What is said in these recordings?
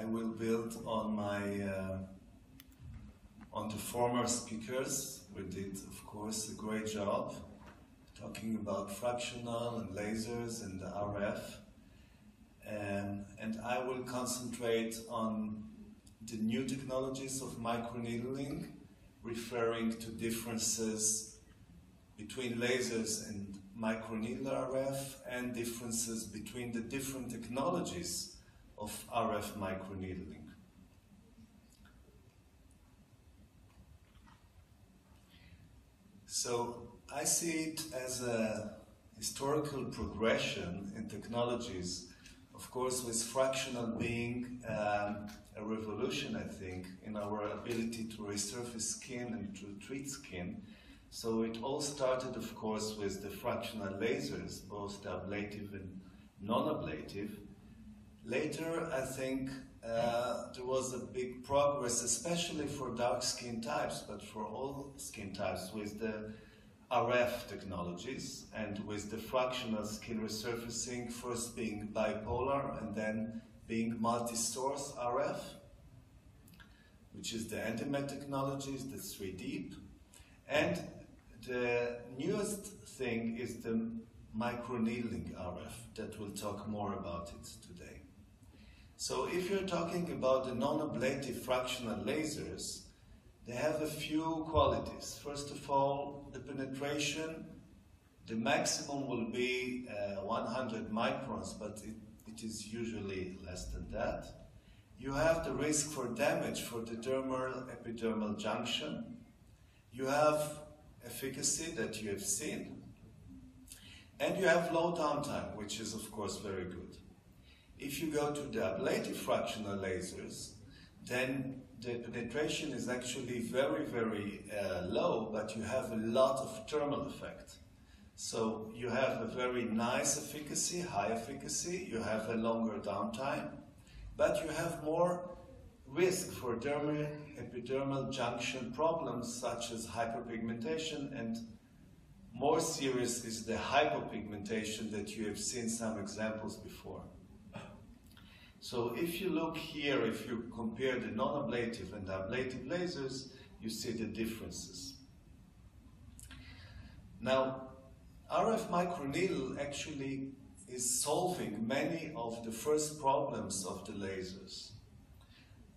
I will build on my uh, on the former speakers. We did, of course, a great job talking about fractional and lasers and the RF. Um, and I will concentrate on the new technologies of microneedling, referring to differences between lasers and microneedle RF and differences between the different technologies of RF microneedling. So I see it as a historical progression in technologies, of course with fractional being um, a revolution, I think, in our ability to resurface skin and to treat skin. So it all started, of course, with the fractional lasers, both the ablative and non-ablative. Later, I think uh, there was a big progress, especially for dark skin types, but for all skin types, with the RF technologies and with the fractional skin resurfacing first being bipolar and then being multi-source RF, which is the Endymed technologies, the 3Deep. And the newest thing is the microneedling RF that we'll talk more about it today. So if you're talking about the non-ablative fractional lasers, they have a few qualities. First of all, the penetration, the maximum will be uh, 100 microns, but it, it is usually less than that. You have the risk for damage for the dermal epidermal junction. You have efficacy that you have seen. And you have low downtime, which is of course very good. If you go to the ablative fractional lasers, then the penetration is actually very, very uh, low, but you have a lot of thermal effect. So you have a very nice efficacy, high efficacy, you have a longer downtime, but you have more risk for dermal epidermal junction problems such as hyperpigmentation and more serious is the hypopigmentation that you have seen some examples before. So if you look here, if you compare the non-ablative and the ablative lasers, you see the differences. Now, RF microneedle actually is solving many of the first problems of the lasers.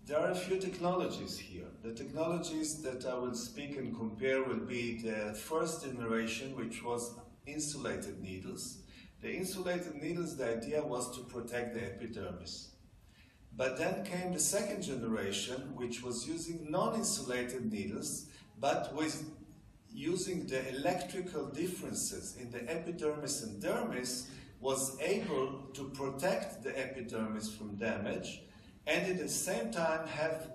There are a few technologies here. The technologies that I will speak and compare will be the first generation, which was insulated needles. The insulated needles, the idea was to protect the epidermis. But then came the second generation, which was using non-insulated needles, but with using the electrical differences in the epidermis and dermis, was able to protect the epidermis from damage, and at the same time have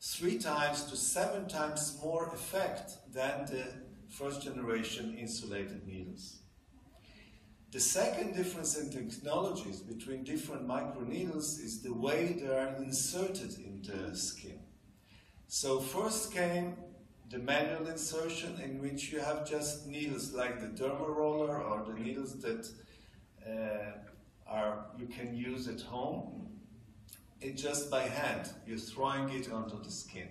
three times to seven times more effect than the first generation insulated needles. The second difference in technologies between different microneedles is the way they are inserted in the skin. So first came the manual insertion in which you have just needles like the dermal roller or the needles that uh, are you can use at home. It just by hand, you're throwing it onto the skin.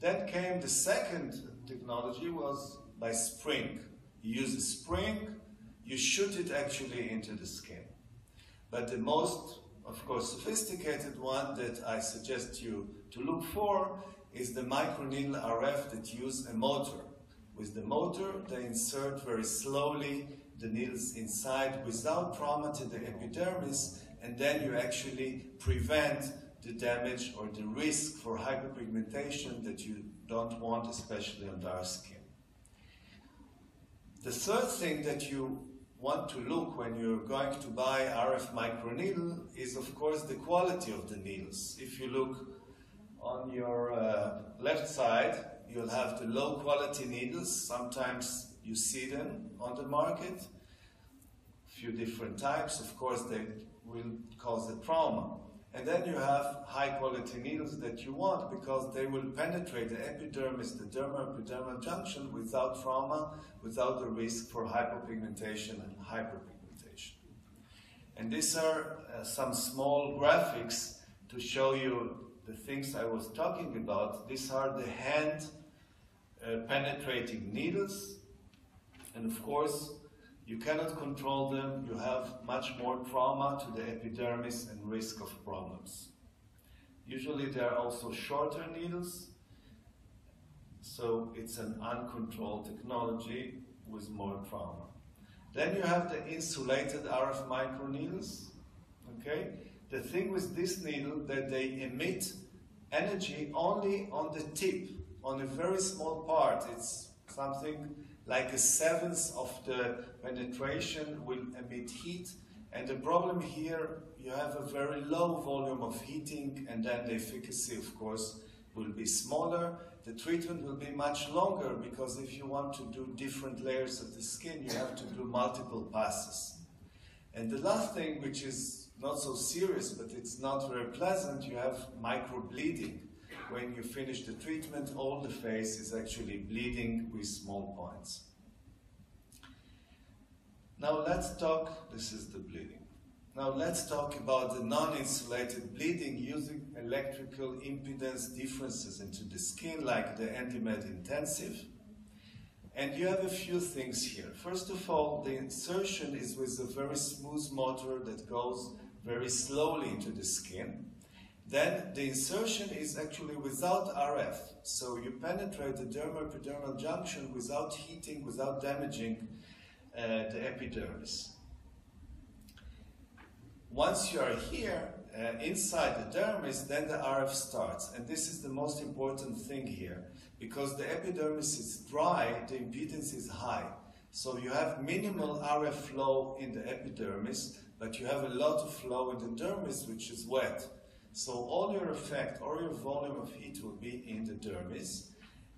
Then came the second technology was by spring. You use a spring you shoot it actually into the skin. But the most, of course, sophisticated one that I suggest you to look for is the microneedle RF that use a motor. With the motor, they insert very slowly the needles inside without trauma to the epidermis, and then you actually prevent the damage or the risk for hyperpigmentation that you don't want, especially on dark skin. The third thing that you want to look when you're going to buy RF microneedle is of course the quality of the needles. If you look on your uh, left side, you'll have the low quality needles. Sometimes you see them on the market. A few different types, of course they will cause a trauma. And then you have high quality needles that you want because they will penetrate the epidermis, the dermal-epidermal junction without trauma, without the risk for hypopigmentation and hyperpigmentation. And these are uh, some small graphics to show you the things I was talking about. These are the hand uh, penetrating needles. And of course, you cannot control them. You have much more trauma to the epidermis and risk of problems. Usually there are also shorter needles, so it's an uncontrolled technology with more trauma. Then you have the insulated RF microneedles. Okay? The thing with this needle that they emit energy only on the tip, on a very small part. It's something like a seventh of the penetration will emit heat. And the problem here, you have a very low volume of heating, and then the efficacy, of course, will be smaller. The treatment will be much longer because if you want to do different layers of the skin, you have to do multiple passes. And the last thing, which is not so serious, but it's not very pleasant, you have microbleeding. When you finish the treatment, all the face is actually bleeding with small points. Now let's talk, this is the bleeding. Now let's talk about the non-insulated bleeding using electrical impedance differences into the skin like the Endymed Intensif. And you have a few things here. First of all, the insertion is with a very smooth motor that goes very slowly into the skin. Then the insertion is actually without RF. So you penetrate the dermal-epidermal junction without heating, without damaging uh, the epidermis. Once you are here, uh, inside the dermis, then the RF starts. And this is the most important thing here. Because the epidermis is dry, the impedance is high. So you have minimal RF flow in the epidermis, but you have a lot of flow in the dermis, which is wet. So all your effect, all your volume of heat will be in the dermis.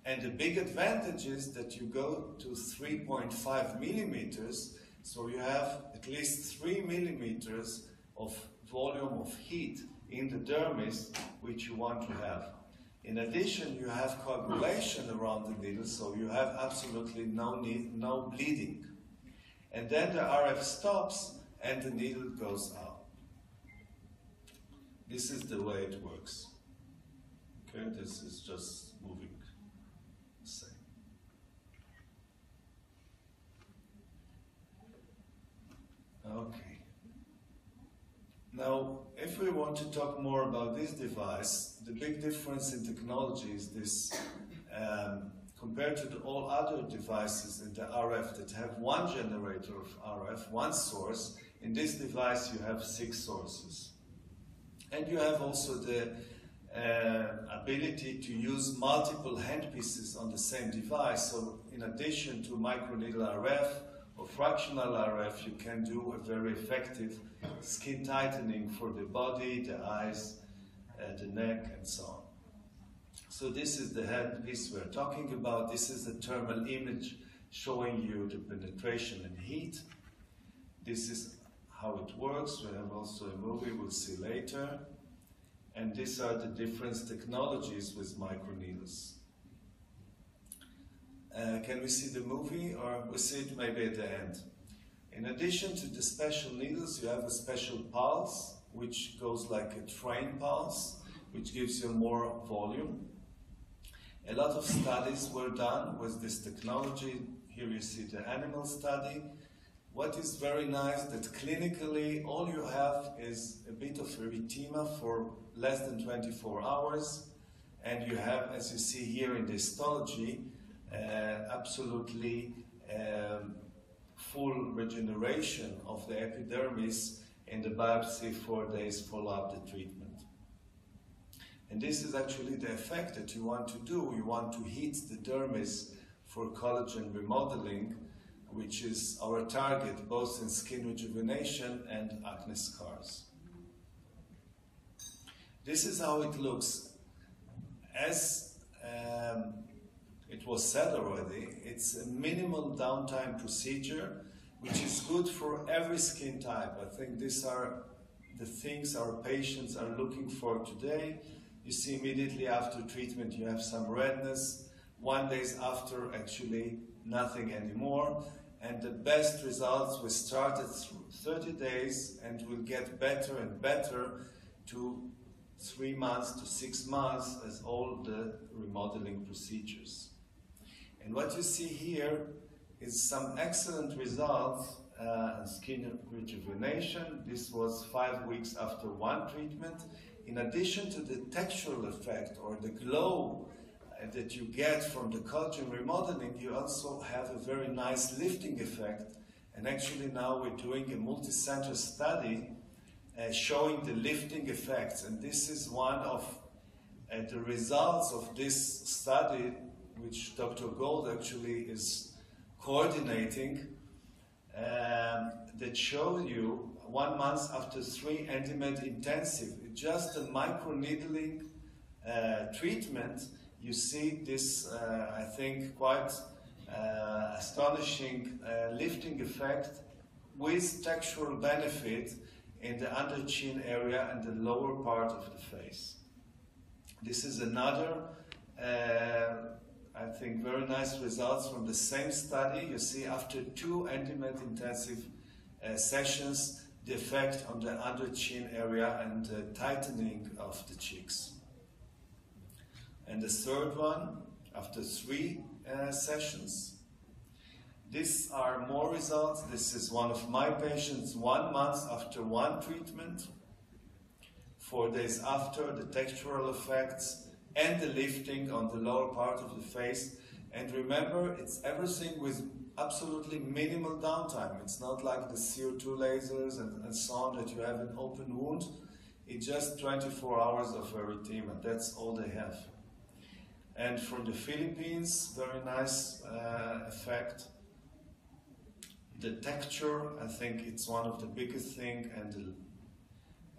And the big advantage is that you go to 3.5 millimeters, so you have at least 3 millimeters of volume of heat in the dermis which you want to have. In addition, you have coagulation around the needle, so you have absolutely no need, no bleeding. And then the RF stops and the needle goes out. This is the way it works. Okay, this is just moving. Same. Okay. Now, if we want to talk more about this device, the big difference in technology is this, um, compared to the, all other devices in the RF that have one generator of RF, one source, in this device you have six sources. And you have also the uh, ability to use multiple handpieces on the same device. So in addition to microneedle RF, or fractional RF, you can do a very effective skin tightening for the body, the eyes, uh, the neck, and so on. So this is the headpiece we're talking about. This is a thermal image showing you the penetration and heat. This is how it works. We have also a movie we'll see later. And these are the different technologies with microneedles. Uh, can we see the movie or we see it maybe at the end? In addition to the special needles, you have a special pulse, which goes like a train pulse, which gives you more volume. A lot of studies were done with this technology. Here you see the animal study. What is very nice that clinically all you have is a bit of erythema for less than 24 hours and you have, as you see here in the histology, uh, absolutely um, full regeneration of the epidermis in the biopsy four days follow-up the treatment. And this is actually the effect that you want to do. You want to heat the dermis for collagen remodeling, which is our target both in skin rejuvenation and acne scars. This is how it looks. As um, it was said already, it's a minimal downtime procedure, which is good for every skin type. I think these are the things our patients are looking for today. You see immediately after treatment you have some redness. One days after, actually nothing anymore. And the best results we started at 30 days and will get better and better to three months to six months as all the remodeling procedures. And what you see here is some excellent results uh, skin rejuvenation. This was five weeks after one treatment. In addition to the textural effect or the glow that you get from the collagen remodeling, you also have a very nice lifting effect. And actually now we're doing a multi-center study uh, showing the lifting effects. And this is one of uh, the results of this study, which Dr. Gold actually is coordinating, um, that show you one month after three Endymed Intensif, just a microneedling uh, treatment, you see this, uh, I think, quite uh, astonishing uh, lifting effect with textural benefit in the under chin area and the lower part of the face. This is another, uh, I think, very nice results from the same study. You see after two Endymed Intensif uh, sessions, the effect on the under chin area and the tightening of the cheeks. And the third one, after three uh, sessions, these are more results. This is one of my patients, one month after one treatment, four days after, the textural effects and the lifting on the lower part of the face. And remember, it's everything with absolutely minimal downtime. It's not like the CO2 lasers and, and so on that you have an open wound. It's just 24 hours of erythema. That's all they have. And from the Philippines, very nice uh, effect. The texture, I think it's one of the biggest thing, and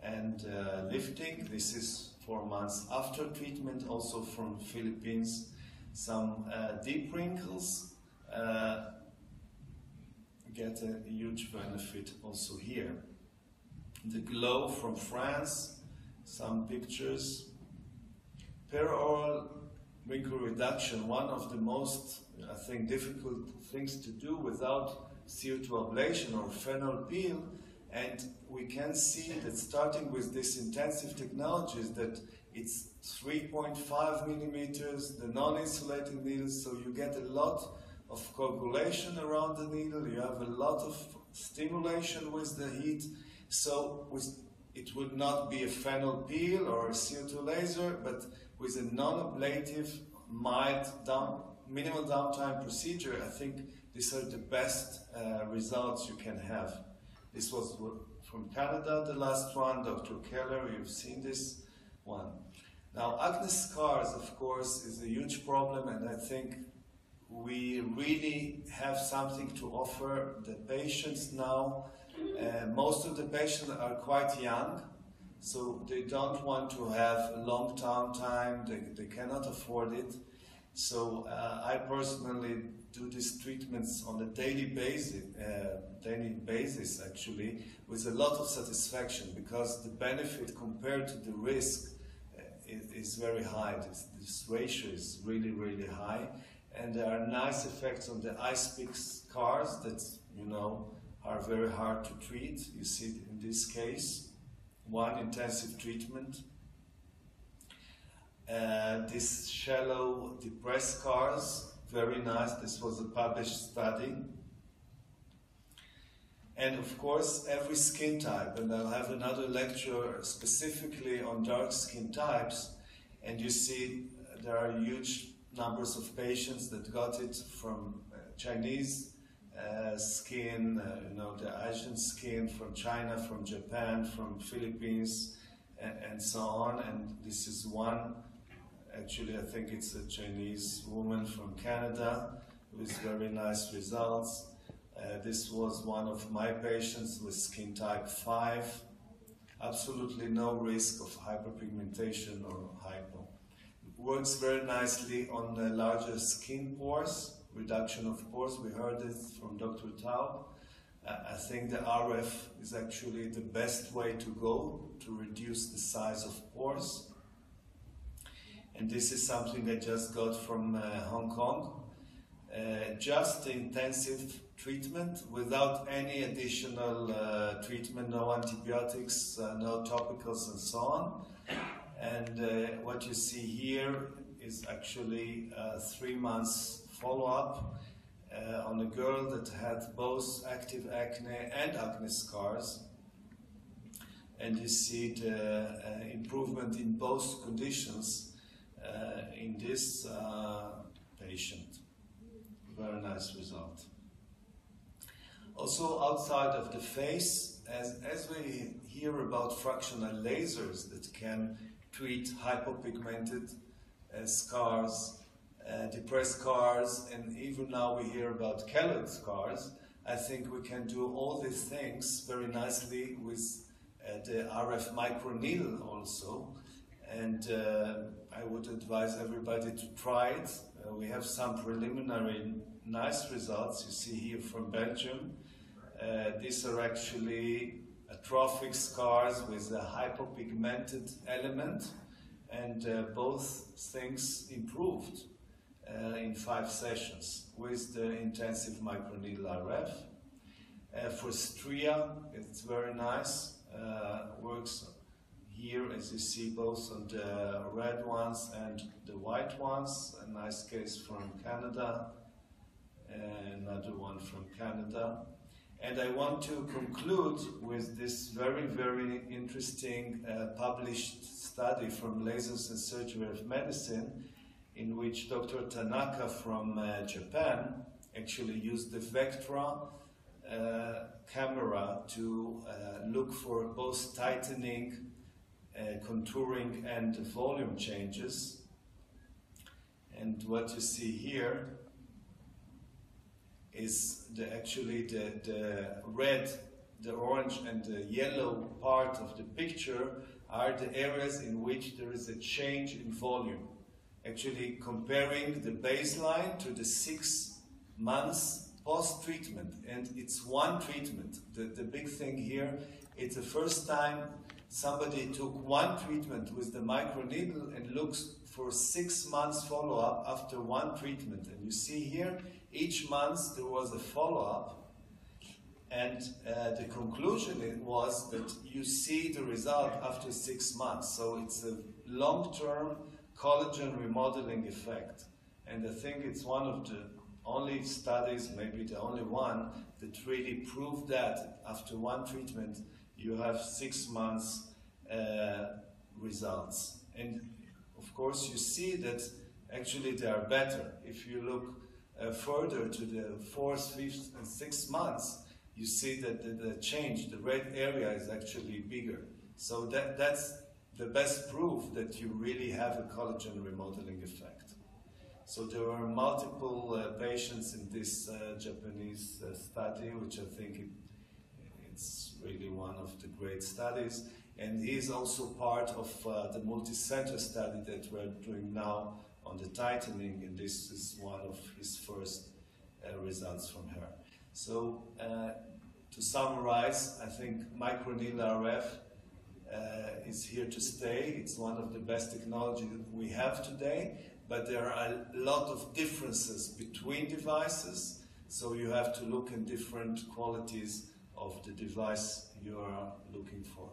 and uh, lifting. This is four months after treatment, also from Philippines. Some uh, deep wrinkles, uh, get a huge benefit also here. The glow from France, some pictures. Perioral wrinkle reduction, one of the most, I think, difficult things to do without CO2 ablation or phenol peel. And we can see that starting with this intensive technologies that it's 3.5 millimeters, the non-insulating needles, so you get a lot of coagulation around the needle, you have a lot of stimulation with the heat, so with, it would not be a phenol peel or a CO2 laser, but with a non-ablative, mild, down, minimal downtime procedure, I think these are the best uh, results you can have. This was from Canada, the last one, Dr. Keller, you've seen this one. Now, acne scars, of course, is a huge problem, and I think we really have something to offer the patients now. Uh, most of the patients are quite young, so they don't want to have a long time, they, they cannot afford it. So uh, I personally do these treatments on a daily basis, uh, daily basis actually, with a lot of satisfaction because the benefit compared to the risk uh, is, is, very high. This, this ratio is really, really high and there are nice effects on the ice pick scars that you know are very hard to treat. You see in this case, one Intensif treatment. Uh, this shallow depressed scars, very nice. This was a published study. And of course, every skin type, and I'll have another lecture specifically on dark skin types, and you see there are huge numbers of patients that got it from uh, Chinese uh, skin, uh, you know, the Asian skin from China, from Japan, from Philippines, and, and, so on. And this is one, actually, I think it's a Chinese woman from Canada with very nice results. Uh, this was one of my patients with skin type 5. Absolutely no risk of hyperpigmentation or hypo works very nicely on the larger skin pores, reduction of pores. We heard it from Dr. Taub. Uh, I think the RF is actually the best way to go to reduce the size of pores. And this is something I just got from uh, Hong Kong. Uh, just Intensif treatment without any additional uh, treatment, no antibiotics, uh, no topicals and so on And what you see here is actually three months follow-up uh, on a girl that had both active acne and acne scars. And you see the uh, improvement in both conditions uh, in this uh, patient. Very nice result. Also outside of the face, as, as we hear about fractional lasers that can treat hypopigmented uh, scars, uh, depressed scars, and even now we hear about keloid scars, I think we can do all these things very nicely with uh, the RF micro needle also. And uh, I would advise everybody to try it. Uh, we have some preliminary nice results you see here from Belgium. Uh, these are actually atrophic scars with a hypopigmented element, and uh, both things improved uh, in five sessions with the Intensif microneedle RF. Uh, for stria, it's very nice, uh, works here as you see both on the red ones and the white ones, a nice case from Canada, another one from Canada. And I want to conclude with this very, very interesting uh, published study from Lasers and Surgery of Medicine, in which Dr. Tanaka from uh, Japan actually used the Vectra uh, camera to uh, look for both tightening, uh, contouring, and volume changes. And what you see here is the, actually the, the red, the orange and the yellow part of the picture are the areas in which there is a change in volume. Actually comparing the baseline to the six months post-treatment and it's one treatment. The, the big thing here, it's the first time somebody took one treatment with the microneedle and looks for six months follow-up after one treatment. And you see here, each month there was a follow-up, and uh, the conclusion was that you see the result after six months. So it's a long-term collagen remodeling effect. And I think it's one of the only studies, maybe the only one, that really proved that after one treatment, you have six months uh, results. And of course, you see that actually they are better. If you look uh, further to the fourth, fifth, and sixth months, you see that the, the, change, the red area is actually bigger. So that, that's the best proof that you really have a collagen remodeling effect. So there were multiple uh, patients in this uh, Japanese uh, study, which I think it, it's really one of the great studies. And is also part of uh, the multi-center study that we're doing now on the tightening, and this is one of his first uh, results from her. So uh, to summarize, I think microneedle RF uh, is here to stay. It's one of the best technology that we have today, but there are a lot of differences between devices, so you have to look in different qualities of the device you are looking for.